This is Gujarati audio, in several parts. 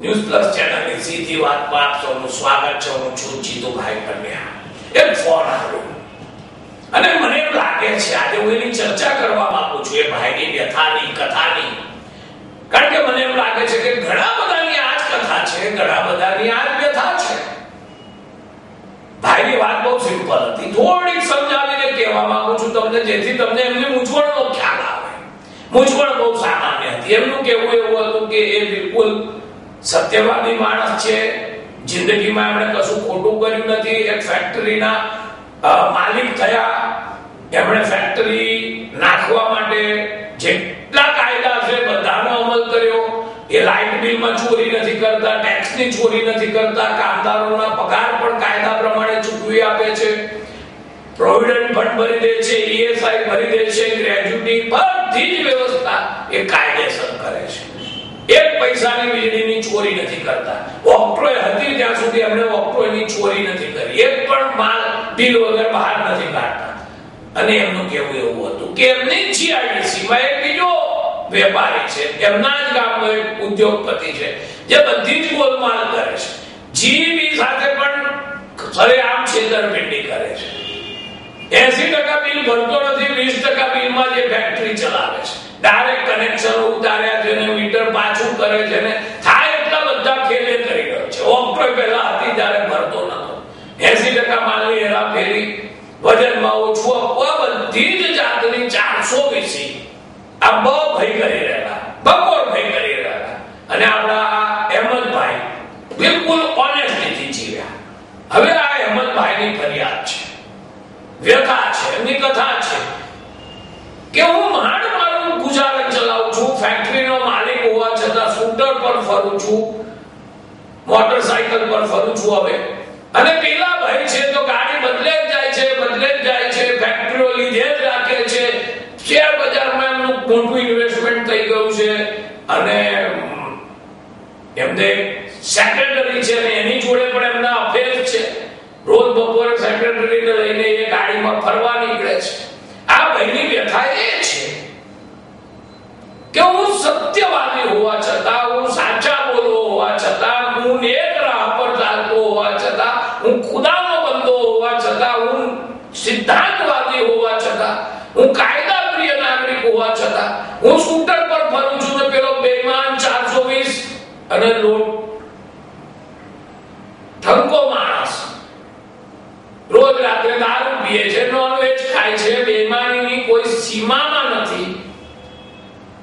ન્યૂઝ પ્લસ ચેનલની સીધી વાતમાં આપ સૌનું સ્વાગત છે. હું છું જીતુભાઈ કન્યા એક ફોન આવ્યો. અને મને એમ લાગે છે, આજે હું એની ચર્ચા કરવા માંગુ છું. એ ભાઈની વ્યથાની, કથાની. કારણ કે મને એમ લાગે છે કે ઘણા બધાની આ જ કથા છે, ઘણા બધાની આ જ વ્યથા છે. ભાઈની વાત બહુ સિમ્પલ હતી. થોડીક સમજાવીને કહેવા માંગુ છું તમને, જેથી તમને એમની મૂંઝવણનો ખ્યાલ આવે. મૂંઝવણ બહુ સામાન્ય હતી. એમનું કેવું એવું હતું કે એ બિલકુલ સત્યવાદી માણસ છે. જિંદગીમાં એમણે કશું ખોટું કર્યું નથી. એક ફેક્ટરીના માલિક થયા. એમણે ફેક્ટરી નાખવા માટે જેટલા કાયદા છે બધાનો અમલ કર્યો. એ લાઇટ બિલમાં ચોરી નથી કરતા ટેક્સની ચોરી નથી કરતા. કામદારોના પગાર પણ કાયદા પ્રમાણે ચૂકવી આપે છે. પ્રોવિડન્ટ ફંડ ભરી દે છે ઈએસઆઈ ભરી દે છે ગ્રેજ્યુટી બધી જ વ્યવસ્થા એ કાયદેસર કરે છે. એક પૈસાની વીજળીની ચોરી નથી કરતા. ઓક્ટ્રોય હતી ત્યાં સુધી એમણે ઓક્ટ્રોયની ચોરી નથી કરી. એક પણ માલ બિલ વગર બહાર નથી કાઢતા. અને એમનું કેવું એવું હતું કે એમની જીઆઈડીસી માં એક બીજો વેપારી છે. એમના જ ગામનો એક ઉદ્યોગપતિ છે, જે બધી જ ગોલમાલ કરે છે. જીવી સાથે પણ સરેઆમ છેતરપિંડી કરે છે. એસી ટકા બિલ ભરતો નથી, વીસ ટકા બિલમાં જે ફેક્ટરી ચલાવે છે. ડાયરેક્ટ કનેક્શનો ઉતાર્યા છે ને મીટર પાછું કરે છે ને થાય એટલા બધા ખેલે કરી રહ્યો છે. ઓક્ટોય પહેલા હતી ત્યારે ભરતો નતો. એસી ટકા માલની હેરાફેરી વજનમાં ઓછું આપવા બધી જ જાતની ચારસો વીસી આ બહુ ભય કરી રહેલા બપોર ભય કરી રહેલા અને આપણા અહેમદભાઈ બિલકુલ ઓનેસ્ટીથી જીવ્યા. હવે આ અહેમદભાઈની ફરિયાદ છે. વ્યથા છે, એમની કથા છે કે હું માંડ મારું ગુજરાન ચલાવું છું ફેક્ટરીનો માલિક હોવા છતાં સ્કૂટર પર ફરું છું મોટરસાયકલ પર ફરું છું હવે. અને પેલા ભાઈ છે તો ગાડી બદલે જ જાય છે, બદલે જ જાય છે ફેક્ટરીઓ લીધે જ રાખે છે. શેર બજારમાં એમનું મોટું ઇન્વેસ્ટમેન્ટ થઈ ગયું છે. અને એમને સેક્રેટરી છે અને એની જોડે પણ એમના અફેર છે. રોજ બપોરે સેક્રેટરીને લઈને એ ગાડીમાં ફરવા નીકળે છે. આ ભાઈની વ્યથા એ કે હું સત્યવાદી હોવા છતાં, હું સાચા બોલો હોવા છતાં, હું નેક રાહ પર ચાલતો હોવા છતાં, હું ખુદાનો બંદો હોવા છતાં, હું સિદ્ધાંતવાદી હોવા છતાં, હું કાયદા પ્રિય નાગરિક હોવા છતાં, હું સ્કૂટર પર ફરું છું ને પેલો બેમાન ચારસો વીસ અને લોટ ઠંકો માણસ. રોજ રાત્રે દારૂ પીએ છે, નોનવેજ ખાય છે, બેમાનીની કોઈ સીમામાં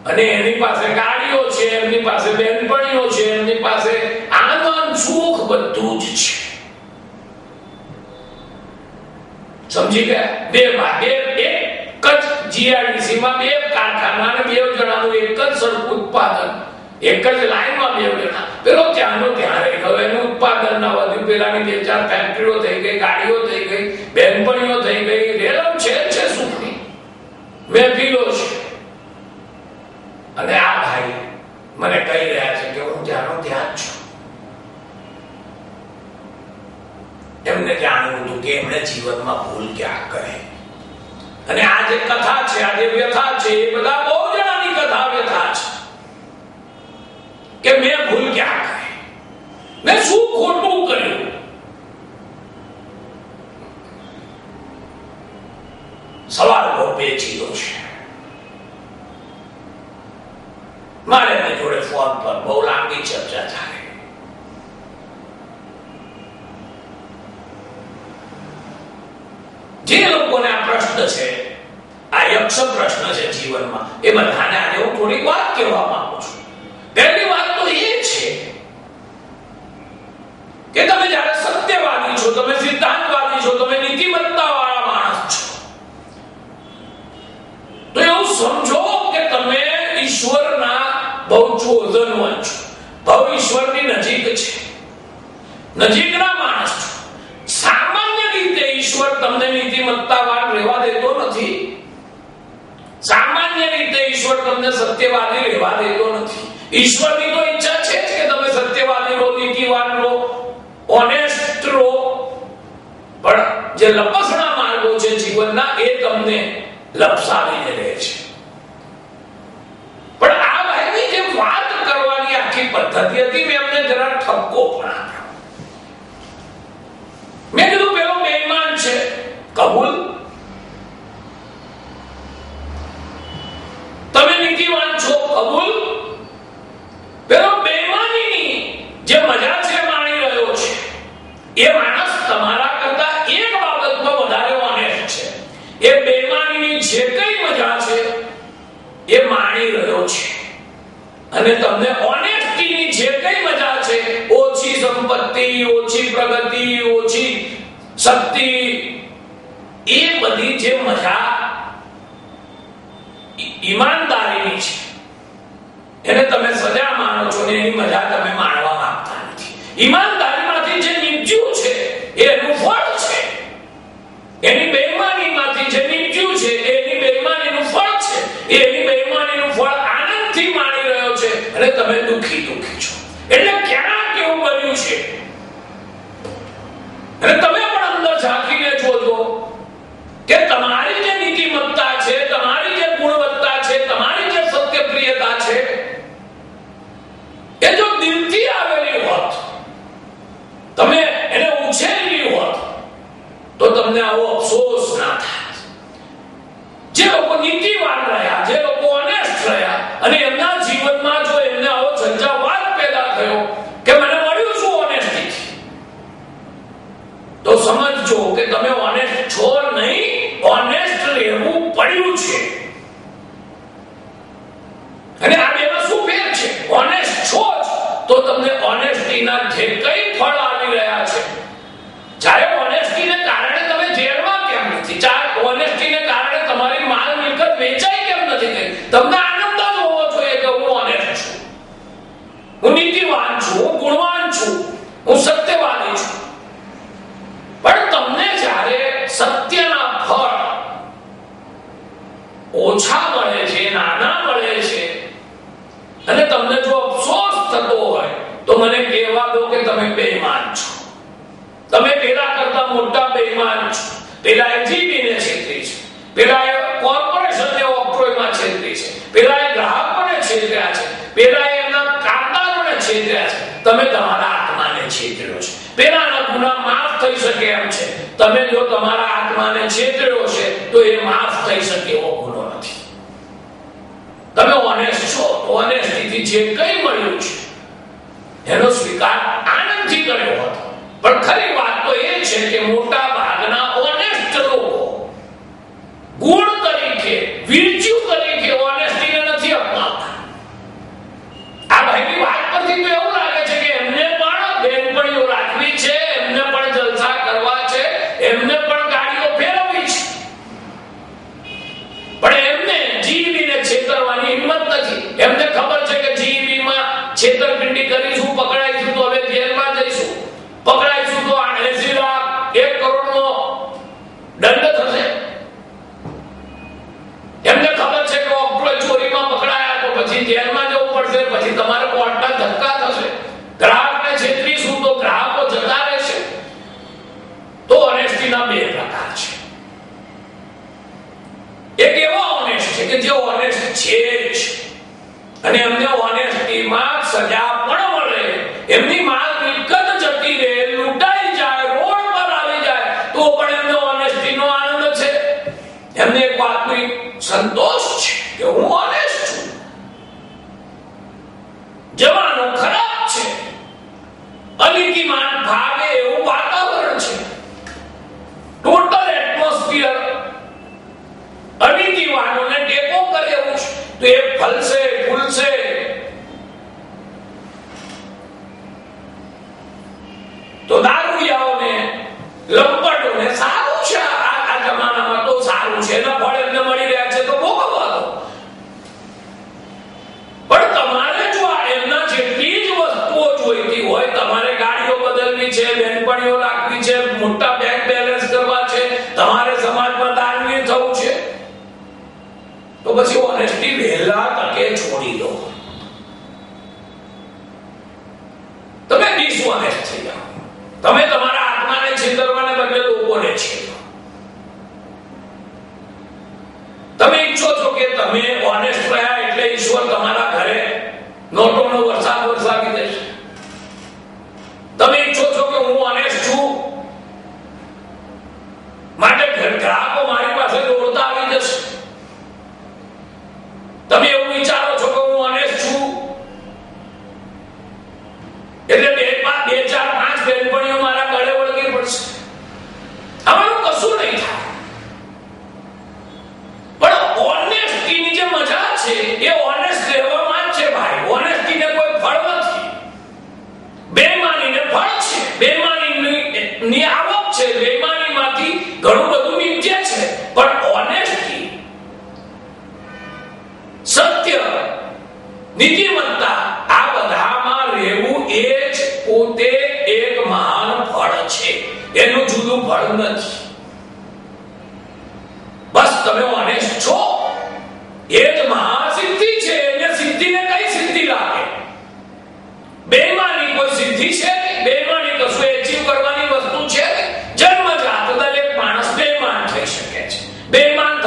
અને એની પાસે ગાડીઓ છે, એમની પાસે બેનપણીઓ છે, એમની પાસે આનંદ, સુખ બધું જ છે. સમજી ગયા? બે બે, એક જ જીઆરડીસી માં બે કારખાના અને બે જણાનું એક જ સરખું ઉત્પાદન. એક જ લાઈનમાં બે જણા. પેલો ત્યાંનો ત્યાં રહી. ગયો એનું ઉત્પાદન ના વધ્યું પેલાની બે ચાર ફેક્ટરીઓ થઈ ગઈ, ગાડીઓ થઈ ગઈ બેનપણીઓ થઈ ગઈ રેલમ છે છે સુખની મહેફિલો છે અને આ ભાઈ મને કહી રહ્યા છે કે હું ત્યાંનો ત્યાં જ છું. એમને જાણવું હતું કે એમણે જીવનમાં ભૂલ ક્યાં કરી. અને આ જે કથા છે, આ જે વ્યથા છે, એ બધા બહુ જણાની કથા વ્યથા છે. કે મેં ભૂલ ક્યાં કરી? મેં શું ખોટું કર્યું? સવાલ બહુ પેચીદો છે. મારે એની જોડે ફોન પર બહુ લાંબી ચર્ચા ચાલે. જે લોકોને આ પ્રશ્ન છે, આ યક્ષ પ્રશ્ન છે જીવનમાં, એ બધાને આજે હું થોડીક વાત કહેવા માંગુ છું પહેલી વાત તો એ છે કે તમે જ્યારે સત્યવાદી છો તમે સિદ્ધાંતવાદી છો તમે નીતિમત્તા વાળા માણસ છો તો એવું સમજો કે તમે ઈશ્વરના નજીકના માણસ સામાન્ય રીતે ઈશ્વર તમને સામાન્ય રીતે ઈશ્વર તમને સત્યવાદી રહેવા દેતો નથી. ઈશ્વરની તો ઈચ્છા છે કે તમે સત્યવાદી રહો નીતિવાન રહો. ઓનેસ્ટ પણ જે લપસણા માર્ગો છે જીવનના, એ તમને લપસાવીને રહે છે. પદ્ધતિ હતી મેં એમને જરા ઠપકો પણ આપ્યો. મેં કીધું પેલો બેઈમાન છે કબૂલ ઓછા મળે છે, નાના મળે છે. અને તમને જો અફસોસ થતો હોય, તો મને કહેવા દો કે તમે બેમાન છો. તમે પેલા કરતા મોટા બેઈમાન છો. પેલા એજીબીને છેતરી છે. પેલા એ કોર્પોરેશનને ઓક્ટ્રોયમાં છેતરી છે. પેલા એ ગ્રાહકોને છેતર્યા છે. પેલા એમના કામદારોને છેતર્યા છે. તમે તમારા આત્માને છેતર્યો છે. પેલાના ગુના માફ થઈ શકે એમ છે. તમે જો તમારા આત્માને છેતર્યો છે, તો એ માફ થઈ શકે એવો ગુનો તમે ઓનેસ્ટ છો તો ઓનેસ્ટીથી જે કંઈ મળ્યું છે, એનો સ્વીકાર આનંદથી કર્યો હતો. પણ ખરી વાત તો એ છે કે મોટા ભાગના ઓનેસ્ટ લોકો ગુણ તરીકે વિરચ્યુ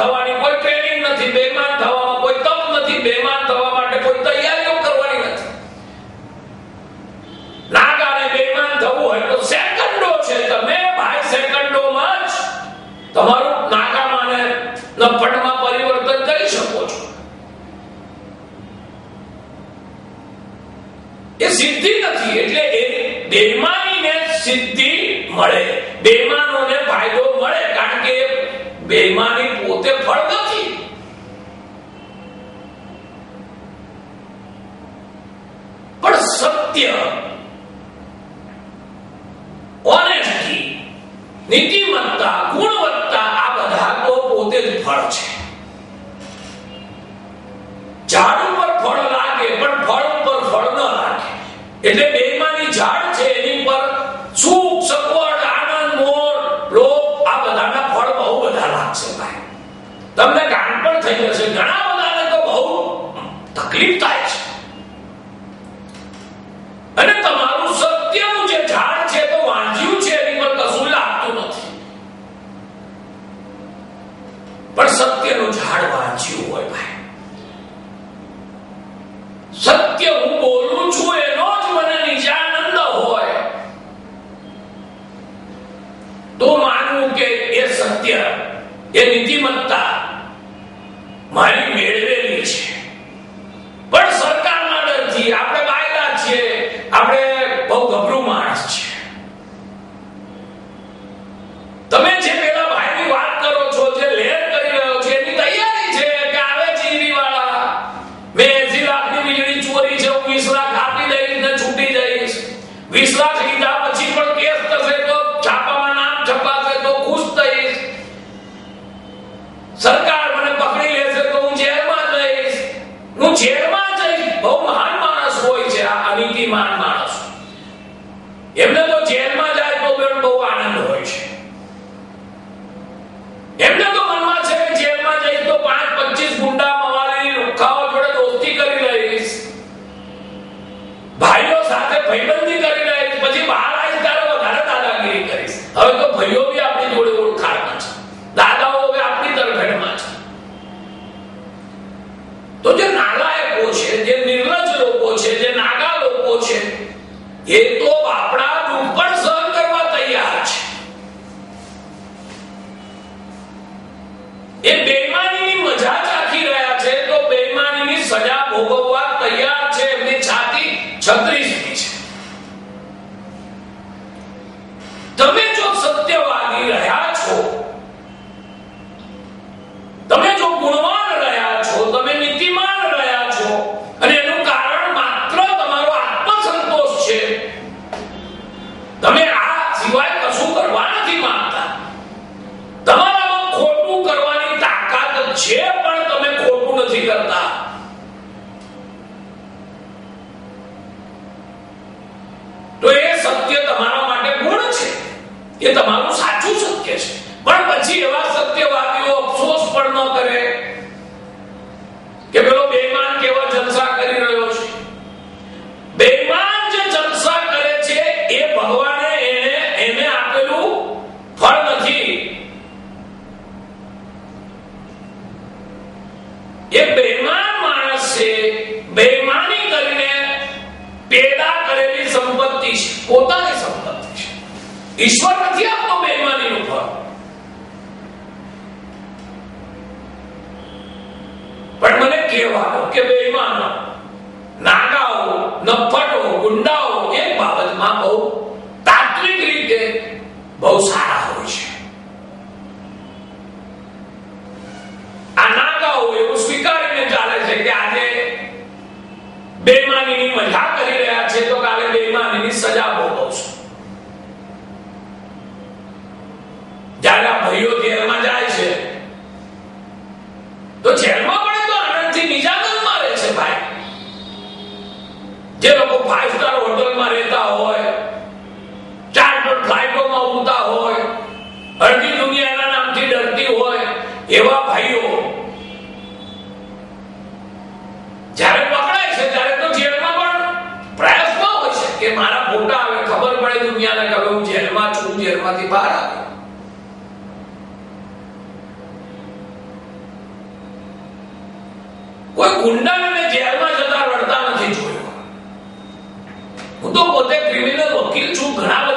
kawanin સત્ય ઓનેસ્ટી નીતિમત્તા ગુણવત્તા આ બધા તો પોતે જ ફળ છે ઝાડ ઉપર ફળ લાગે પણ ફળ ઉપર ફળ ન લાગે એટલે બેમાની ઝાડ છે એની પર સુખ સગવડ આનંદ મોર લોભ આ બધાના ફળ બહુ બધા લાગશે ભાઈ તમને ગાંઠ પણ થઈ જશે ઘણા બધાને તો બહુ તકલીફ થાય છે எவ்வளவு કહેવાનો કે બેઈમાનો? નાગાઓ નફટો ગુંડાઓ એ બાબતમાં બહુ તાત્વિક રીતે બહુ સારા માંથી બહાર આવે. કોઈ ગુંડાને જેલમાં જતા રડતા નથી જોયો. હું તો પોતે ક્રિમિનલ વકીલ છું, ઘણા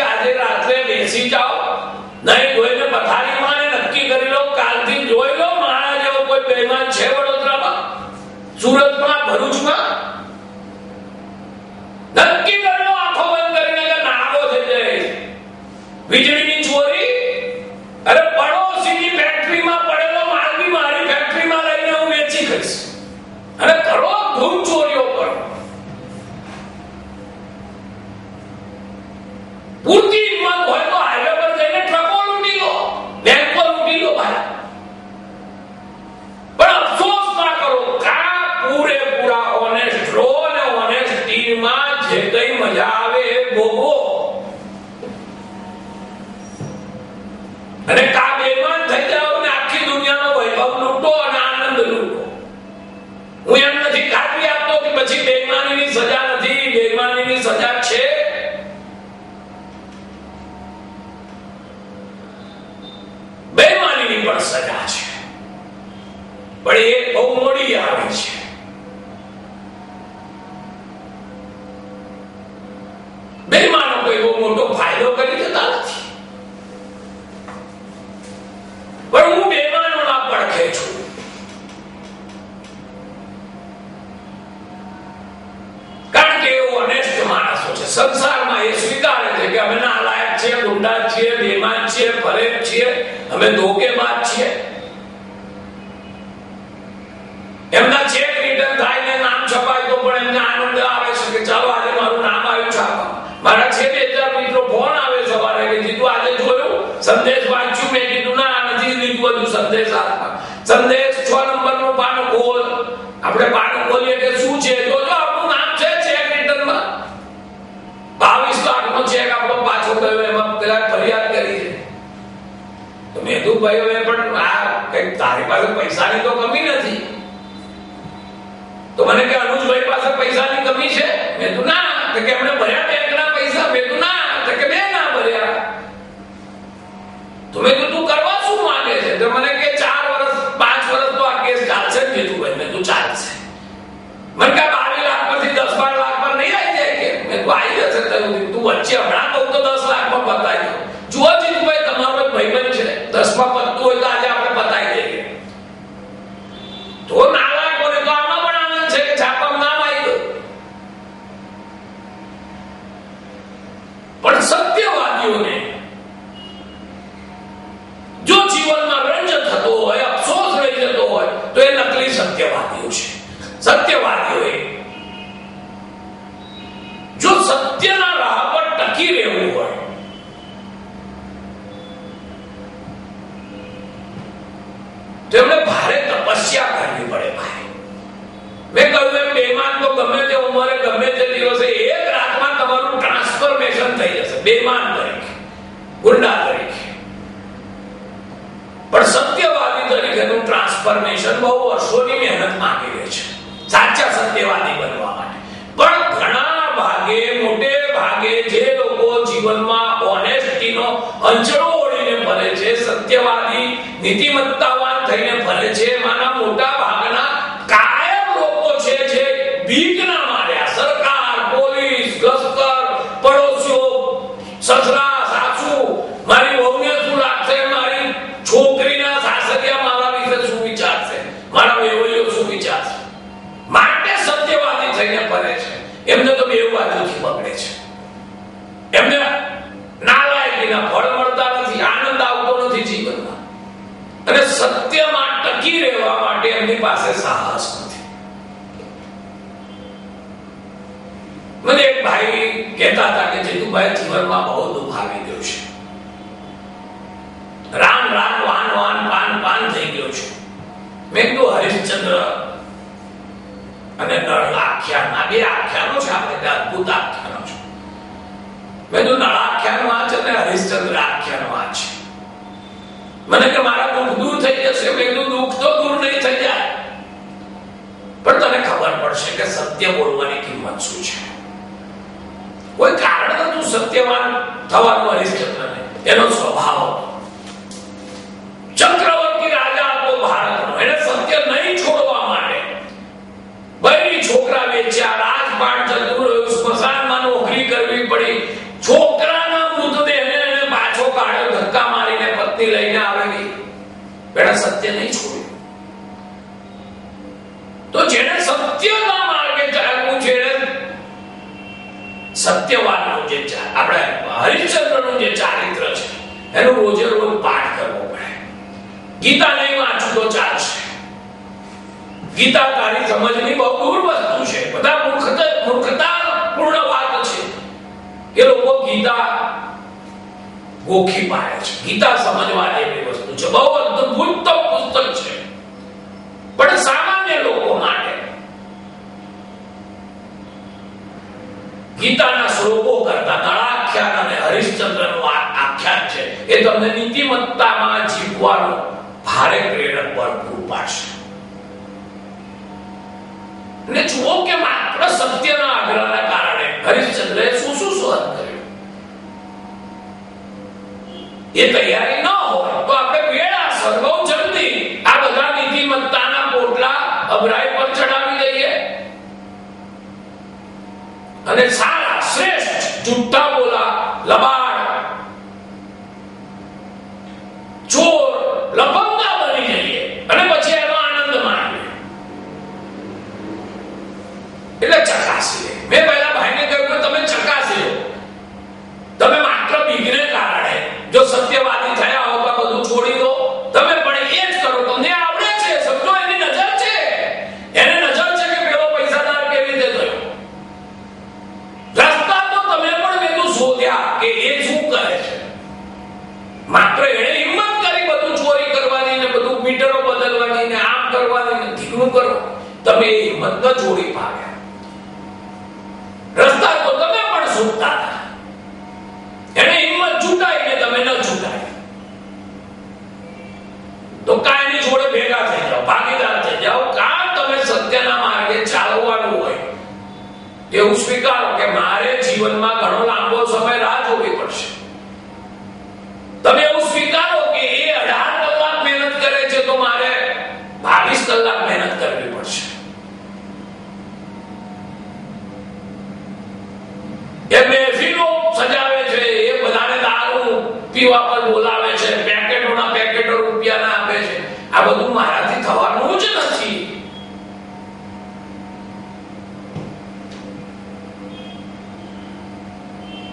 આજે રાત્રે બેસી જાઓ. નહીં, કોઈને પથારીમાં નક્કી કરી કાલથી જોઈ લો, મારા જેવો કોઈ બેમાન છે વડોદરામાં? સુરતમાં, ભરૂચમાં? નક્કી કે પછી બેઈમાનીની સજા નથી? બેઈમાનીની સજા છે? બેઈમાનીની પણ સજા છે. પણ એ બહુ મોડી આવે છે. બેઈમાનો કોઈ બહુ મોટો ફાયદો કરી દેતા નથી પણ હું બેઈમાનોના પડખે છું કારણ કે એવો અનેસ્ટ માણસો છે સંસારમાં એ સ્વીકારે છે કે અમે નાલાયક છીએ ગુંડા છીએ બેમાન છીએ ફરેબ છીએ અમે ધોકેબાજ છીએ એમના ચેક રિટર્ન થાય ને નામ છપાય તો પણ એમને આનંદ આવે છે કે ચાલો આજે મારું નામ આવ્યું છાપા મારા છે બે ચાર મિત્રો ફોન આવે સવારે કે જીતુ આજે જોયું સંદેશ વાંચ્યું મેં કીધું ના નથી લીધું હજુ સંદેશ હાથમાં સંદેશ છ નંબરનું પાન ખોલ આપણે પાન ખોલીએ કે શું છે જોજો આપણું નામ છે ચેક રિટર્નમાં બાવીસ લાખનો ચેક આપણો પાછો ગયો એમાં પેલા ફરિયાદ કરી છે તો મેં કીધું ભાઈ હવે પણ આ કંઈક તારી પાસે પૈસાની તો કમી નથી. તો મને કે, અનુજભાઈ પાસે પૈસાની કમી છે? મેં તો, ના. તો કે, એમણે ભર્યા બેંકના પૈસા. મેં તો, ના. તો કે, બે ના ભર્યા. તો તો કરવા શું માંગે છે? તો મને કે, ચાર વર્ષ પાંચ વર્ષ તો આ કેસ ચાલશે જ કીધું ભાઈ. મેં તું ચાલશે. મને કે બાવીસ લાખ પછી દસ બાર લાખ પર નહીં આવી જાય કે? મેં તું આવી જશે તું વચ્ચે હમણાં सत्य એમને તો બે બાજુથી બગડે છે? એમને નાલાયકીના ફળ મળતા નથી, આનંદ આવતો નથી જીવનમાં. અને સત્યમાં ટકી રહેવા માટે એમની પાસે સાહસ નથી. મને એક ભાઈ કહેતા હતા કે જીતુભાઈ જીવનમાં બહુ દુઃખ આવી ગયું છે. રામ રામ, વાન વાન, પાન પાન થઈ ગયો છે. મેં કીધું, હરિશ્ચંદ્ર અને નળ આખ્યાન બે આખ્યાનો છે આપણે અદ્ભુત આખ્યાનો છે. મેં તો નળ આખ્યાન અને હરિશ્ચંદ્ર આખ્યાન વાંચ મને કે, મારા દુઃખ દૂર થઈ જશે. મેં દુઃખ તો દૂર નહીં થઈ જાય. પણ તને ખબર પડશે કે સત્ય બોલવાની કિંમત શું છે. કોઈ કારણ હતું સત્યવાન થવાનું હરિશ્ચંદ્રને. એનો સ્વભાવ. ચક્રવર્તી રાજા હતો ભારતનો એને સત્ય નહીં છોડવા માટે બૈરી છોકરા રાજપાટ જતું રહ્યું સ્મશાનમાં નોકરી કરવી પડી. છોકરાના મૃતદેહને એને પાછો કાઢ્યો ધક્કા મારીને પત્ની લઈને આવેલી. બેટા સત્ય નહીં છોડ્યું. તો જેને સત્યના માર્ગે ચાલવું છે, સત્યવાદનું જે આપણે હરિશ્ચંદ્રનું જે ચારિત્ર છે, એનો રોજે રોજ પાઠ કરવો પડે. ગીતા નહીં વાંચું તો ચાલશે. ગીતા તારી સમજની બહુ દૂર વસ્તુ છે. બધા મૂર્ખતા ગીતાના શ્લોકો કરતા નળાખ્યાન અને હરિશ્ચંદ્રનું આખ્યાન છે. એ તમને નીતિમત્તામાં જીવવાનું ભારે પ્રેરક બળ પૂરું પાડશે. ને જુઓ કે માત્ર સત્યના આગ્રહના કારણે હરિશ્ચંદ્રએ શું શું સહન કર્યું? એ તૈયારી ન હોય તો આપણે વેળાસર બહુ જલ્દી આ બધા નીતિમત્તાના પોટલા અભરાય પર ચડાવી દઈએ. અને સારા, શ્રેષ્ઠ, જુઠ્ઠા બોલા, લબાડ, ચોર લફંગા બની જઈએ અને પછી એનો આનંદ માણીએ એટલે ચકાસી લે મેં પહેલા ભાઈને કહ્યું તમે ચકાસી લો તમે માત્ર બીગને કારણે. જો સત્યવાદી થયા હો તો બધું છોડી દો. તમે પણ એ જ કરો. તમને આવડે છે. સમજો, એની નજર છે. એને નજર છે કે પેલો પૈસાદાર કેવી રીતે થયો? રસ્તા તો તમે પણ બધું શોધ્યા કે એ શું કરે છે. માત્ર એણે હિંમત કરી બધું ચોરી કરવાની ને બધું મીટરો બદલવાની ને આમ કરવાની ને ધીમું કરો. તમે હિંમત ન છોડી પાડ્યા રસ્તા તો શોધતા હતા. એને હિંમત છૂટાઈને તમે ન છૂટાય તો કાયની જોડે ભેગા થઈ જાઓ, ભાગીદાર થઈ જાઓ. કાં તમે સત્યના માર્ગે ચાલવાનું હોય, એવું સ્વીકારો કે મારે જીવનમાં ઘણો લાંબો સમય રાહ જોવી પડશે. તમે એવું સ્વીકારો કે એ અઢાર કલાક મહેનત કરે છે તો મારે બાવીસ કલાક મહેનત કરવી પડશે એ મહેફિલો સજાવે છે, એ બધાને દારૂ પીવા પર બોલાવે છે, પેકેટોના પેકેટો રૂપિયાના આપે છે. આ બધું મારાથી થવાનું જ નથી.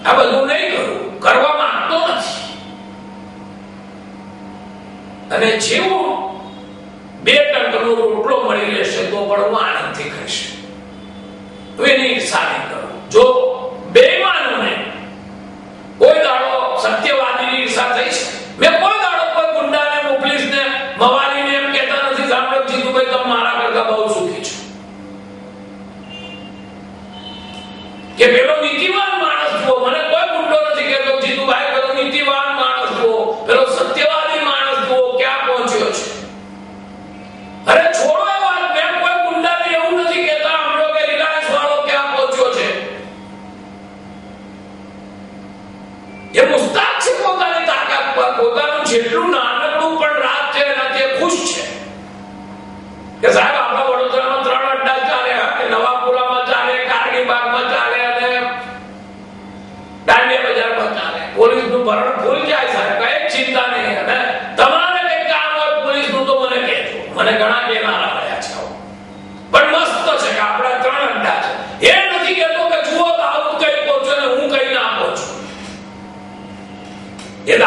આ બધું નહીં કરું, કરવા માંગતો નથી. અને જેવું બે ટંકનો રોટલો મળી રહેશે તો પણ હું આનંદથી ખાઈશ. તો એની સારી કરું. જો બેઈમાનોને કોઈ દાડો સત્યવાદીની ઈર્ષા થઈ છે મેં કોઈ દાડો કોઈ ગુંડાને મોકલીશ ને મવાલીને એમ કહેતા નથી સાંભળો જીતુભાઈ તમે મારા કરતા બહુ સુખી છો કે પેલો નીતિવાન માણસ જુઓ મને કોઈ ગુંડો નથી કહેતો જીતુભાઈ પેલો નીતિવાન માણસ જુઓ પેલો સત્યવાદી માણસ જુઓ ક્યાં પહોંચ્યો છે અરે છોડો એ વાત મેં કોઈ ગુંડાને એવું નથી કહેતા હમણાં કે રિલાયન્સ વાળો ક્યાં પહોંચ્યો છે એ મુસ્તાક છે પોતાની તાકાત પર પોતાનું જેટલું નાનકડું પણ રાત છે એનાથી એ ખુશ છે કે સાહેબ આપણા વડોદરામાં ત્રણ અડ્ડા ચાલે હા, કે નવાપુરામાં ચાલે કારગી બાગમાં ચાલે અને દાંડિયા બજારમાં ચાલે પોલીસનું ભરણ ફૂલ જાય સાહેબ કઈ ચિંતા નહીં અને તમારે કઈ કામ હોય પોલીસનું તો મને કહેજો મને ઘણા કહેનારા મળ્યા છે આવું. પણ મસ્ત છે કે આપણા ત્રણ અડ્ડા છે એ નથી કહેતો કે જુઓ દાઉદ કઈ પહોંચો ને હું કઈ ના પહોંચું એ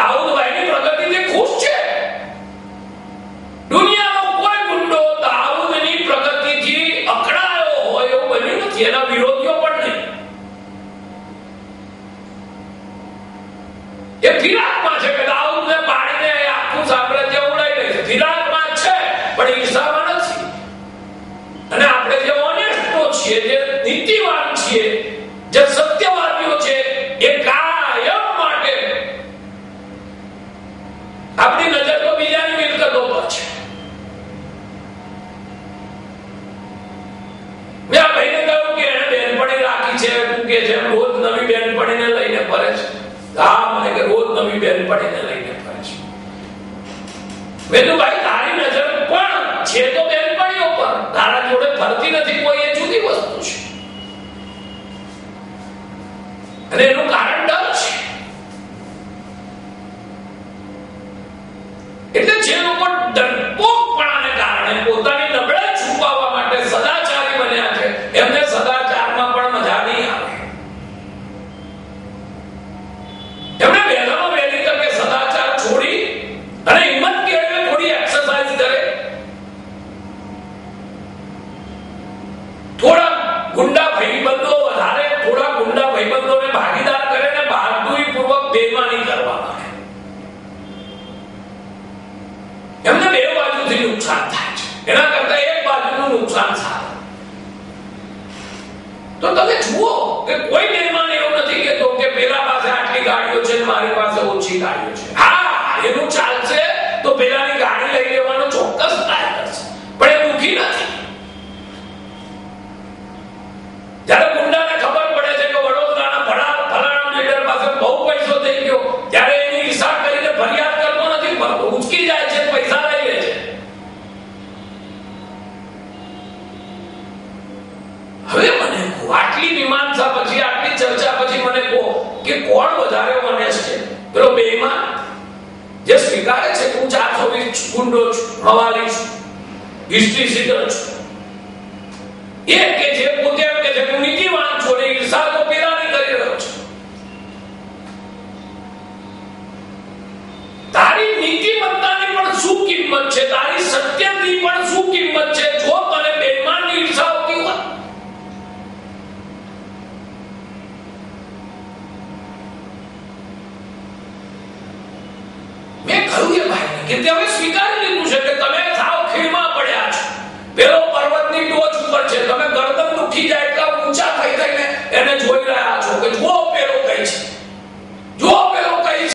history is written